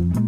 Oh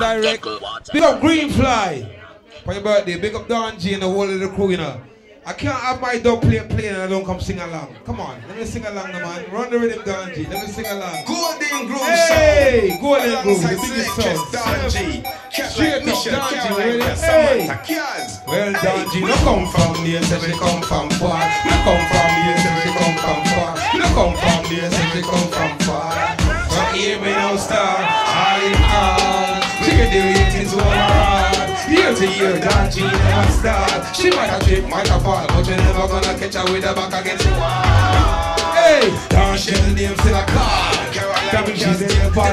and direct. Big up Greenfly. For your birthday. Big up Don G and the whole of the crew, you know. I can't have my dog play playing and I don't come sing along. Come on, let me sing along, the man. Run the rhythm, Don G. Let me sing along. Golden Groove Hey, Sound. Golden Groove, the biggest sound. Don G. Straight like up Don G, really? Hey. Well, Don G, no come from here, say she come from far. No come from here, say she come from far. No come from here, say she come from far. From here, me no star. All in get the ratings overall. Year to year, Don G never start. She might have trip, might have fall, but you're never gonna catch her with her back against the wall. Hey, Don Shell name still a call. That means she's in the ball.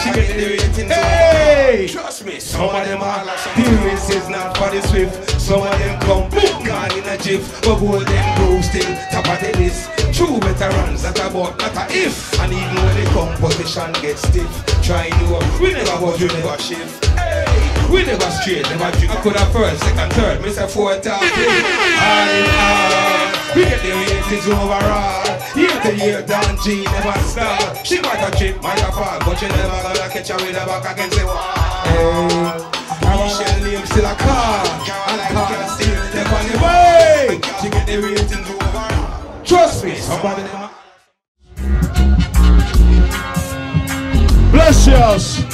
She get the Hey! Trust me, Some of them are the race is not for the swift. Some of them come boom, gone in a jiff. But all them go still top of the list. True veterans that about not a if. And even when the competition gets stiff, try new. We never was, we never shift. Hey, we never straight, never drink. I could have first, second, third, miss a fourth. I, I, we get the ratings overall. Year to year, Don G never start. She might have trip, might have fall, but you never gonna catch her with her back against the wall. Michelle name still a car. And I can't still step on the way. She get the ratings over. Trust me, somebody them. Bless yours.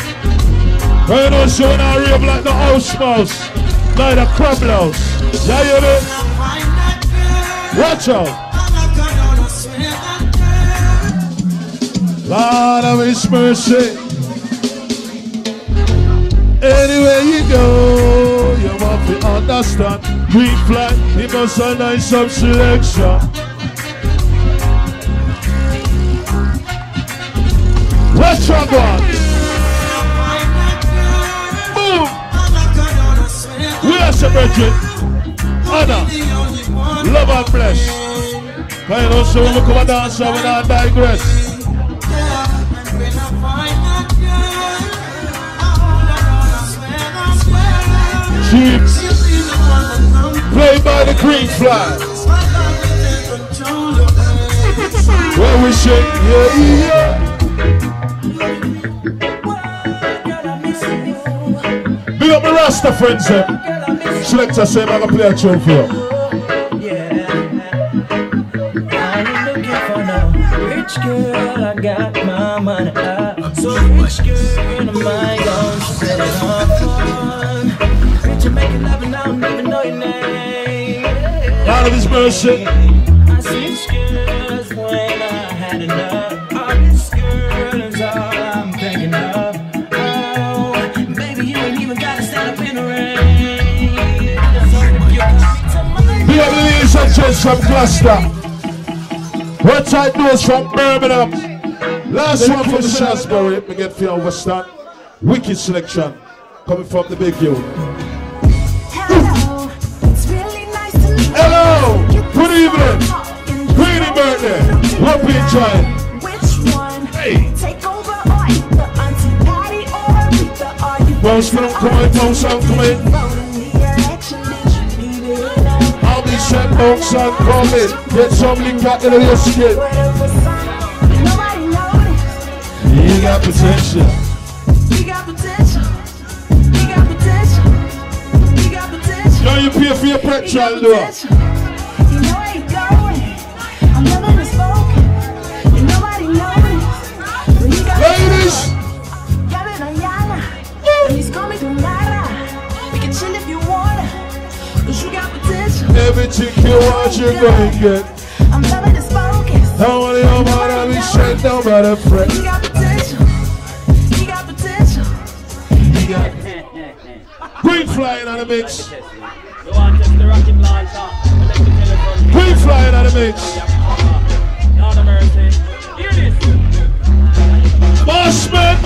Right now, showing our rave like the house mouse. Like the crumbles. Yeah, you know? Watch out. Lord of His mercy. Anywhere you go, you want to understand. Green flag, you must have nice some selection. Let's try on. Boom. We are separated. Honor, love and bless. Kind of so we come and dance we not digress. Chiefs, played by the green flag. Where we shake, yeah, yeah. Big up my Rasta friends, eh? them. Selector say eh, I'm gonna play a tune for you. Girl, I got my money up. So rich girl, am I gonna set it off on? Rich and making love and I don't even know your name. Out of his mercy. I when I had enough. All this girl is all I'm thinking of. Oh, baby, you ain't even gotta stand up in the rain. So you come to my Big up the ladies and from Gloucester. One tight doors from Birmingham. Last one from Shaftesbury. We get for your Western. Wicked selection. Coming from the big you. Hello, really nice to meet you. Hello. Good evening. Talking Greedy birthday. Hope you enjoy. Which one? Hey. Take over or either Auntie Patty or Aretha? Are you Bounce from coming, set bounce and coming. Get some liquor in your skin. You got potential. You got potential. You got potential. You got. Now you pay for your petrol, though. You know where you're going. I'm loving potential. Everything you want, you're going to get. I'm loving this focus. Don't worry about it, we shake down by the fret. You got potential. You got potential. Green flying on the mix. You want just the rocket launcher? Let me tell you something. Green flying on the mix. Lord of mercy. Hear. Bossman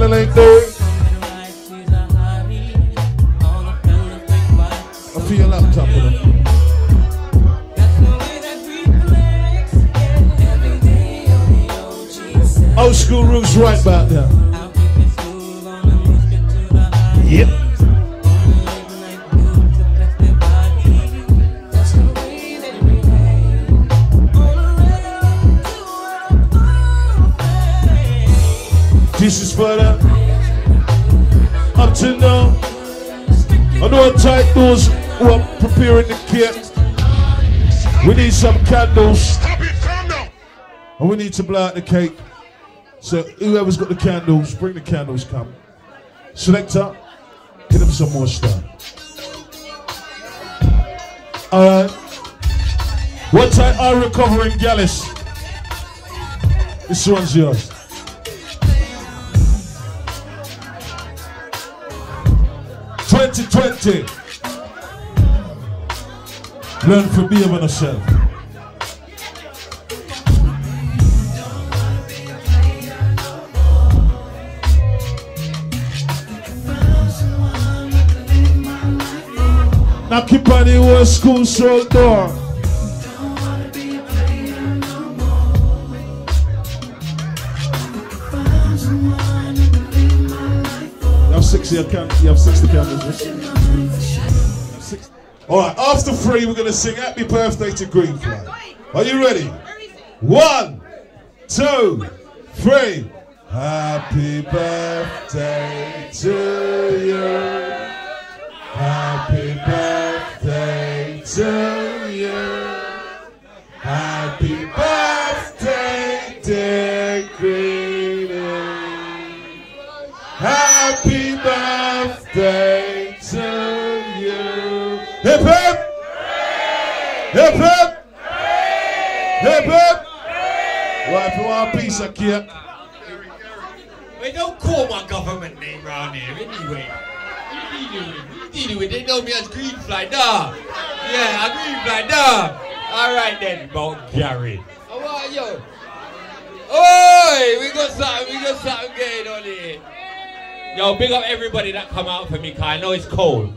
those who are preparing the cake. We need some candles and we need to blow out the cake. So whoever's got the candles, bring the candles, come. Selector, get them some more stuff. Alright. What time are recovering Gallus? This one's yours. Twenty twenty. Learn from being on yourself. Now keep on the old school soul door. You have 60 can you have 60 candles. All right, after three, we're gonna sing "Happy Birthday" to Greenfly. Are you ready? One, two, three. Happy birthday to you. If piece of don't call my government name round here anyway. It. You. They know me as Greenfly, nah. Yeah, I'm Greenfly, nah. All right then, about Gary. How are you? Oi, we got something, we got something going on here. Yo, big up everybody that come out for me, cause I know it's cold.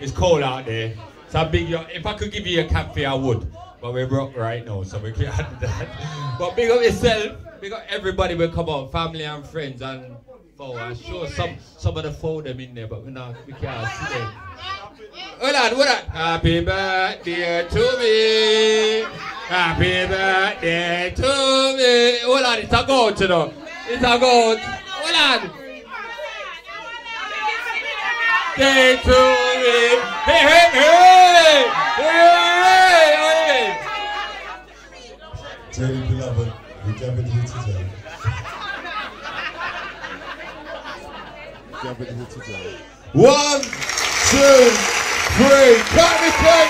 It's cold out there. So I big you. If I could give you a cafe, I would. But we're broke right now, so we can't do that. But big up yourself, big up everybody will come out, family and friends and. I'm sure some some of the foe them in there, but we not we can't see them. Hold on, hold on. Happy birthday to me. Happy birthday to me. Hold on, it's a goat, you know. It's a goat. Hold on. Day to me. Hey, hey, hey. Hey, hey, Dearly beloved, we gathered here today. Gathered here today. One, two, three. Cut me, cut!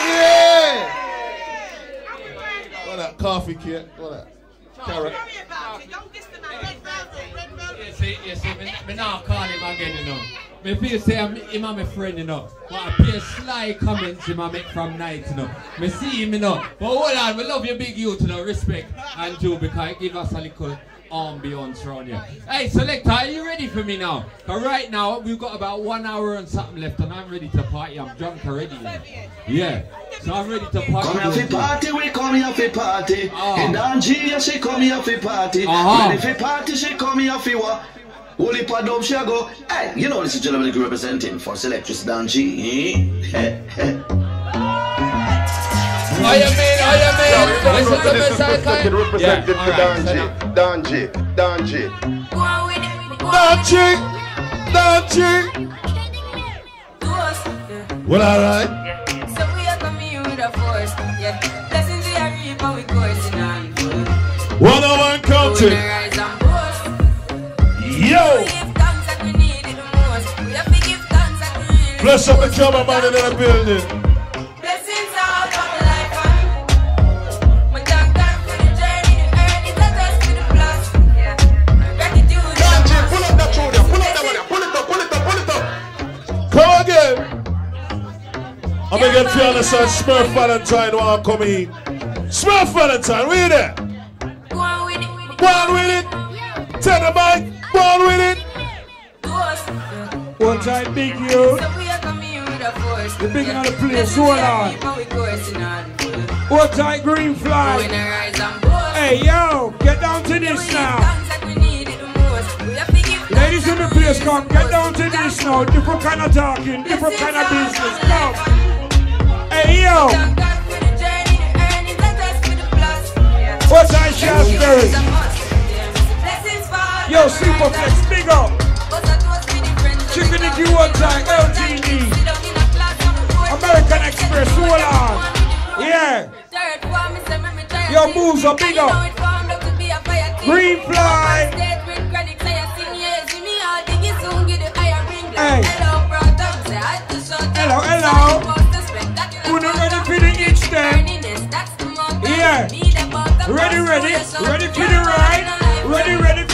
What that coffee kit? What that? Carrot. You see, you see, me, me now call him again, you know. Me feel say I'm, him and my friend, you know. But I pay sly comments him I make from night, you know. Me see him, you know. But hold on, we love you big youth, you know. Respect and do because it give us a little ambience around here. Hey, Selector, are you ready for me now? Cause right now, we've got about one hour and something left and I'm ready to party. I'm drunk already, you know. Yeah. So I'm ready to party. Come here fi party, we come here fi party. Ah. And Angie, she come here fi party. Uh-huh. Ready fi party, she come here fi what? Holy Padom, she a go. Hey, you know this is gentleman who representing for Selectress Danji. Eh? How you mean? How you mean? Listen This is Sarkai. second representative Yeah, to alright, so Danji. Danji. Danji. Dancing! Dancing! Well, alright. So we are coming with a force. Yeah. Blessings we are reaping, we coursing on full. One really Bless up the cameraman in the building. Blessings all the journey, that us to the pull up that. Pull up that one. Pull it up, pull it up, pull it up. Again. I'm gonna get you understand Smurf Valentine while I come. Smurf Valentine, we there? Go on with it. Go on with it. Tell the mic. On with it. One time, big you. We are coming here a. The big Yeah. the place, hold on. One time, Greenfly. Hey, yo, get down to this now. Ladies in the place, come, get down to this now. Different kind of talking, different kind of business. Come. Hey, yo. What's that, Shaftesbury? Yo, Superflex, big up. Chicken the Q one time, LTD. American Express, hold on. Yeah. Yo, moves are big up. Greenfly. Hey. Hello, hello. Not ready for the itch then? Yeah. Ready, ready, ready for the ride. Ready, ready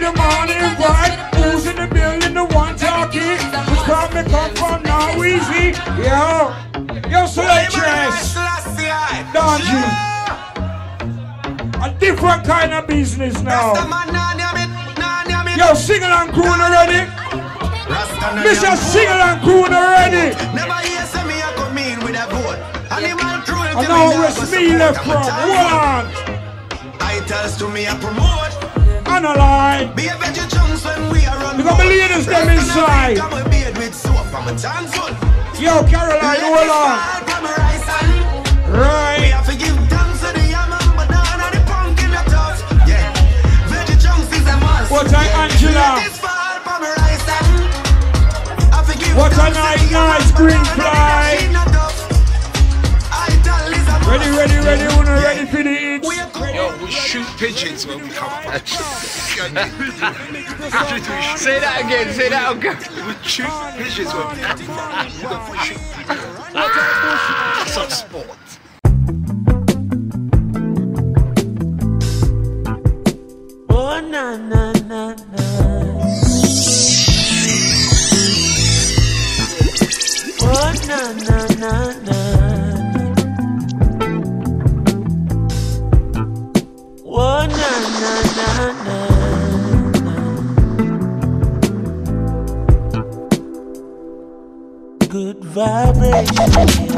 the morning ride. Who's in the building? The one talking. Which me come from now? Easy. Yo. Yo, Selectress. Don't you? A different kind of business now. Yo, sing along crew already. Mr. Sing along crew already. Never hear say me a come in with a vote. Animal cruelty. I know where's me left from. On. Titles to me I promote. Analyze. Be a veggie chunks when we are run. You got the ladies them inside. Come a beard with soap. I'm a chance one. Yo, Caroline, hold on. Right. We have to give thanks to the yam and banana, the pumpkin, the toast. Yeah. Veggie chunks is a must. What a Angela. This fall from rice and I forgive What a nice, nice Greenfly. the pumpkin, the toast. Ital is a must. Ready, ready, ready, una ready for the hits. Yo, we shoot pigeons when we come back. Say that again, say that again. We shoot pigeons when we come back. We shoot pigeons. That's on sport. Good vibration.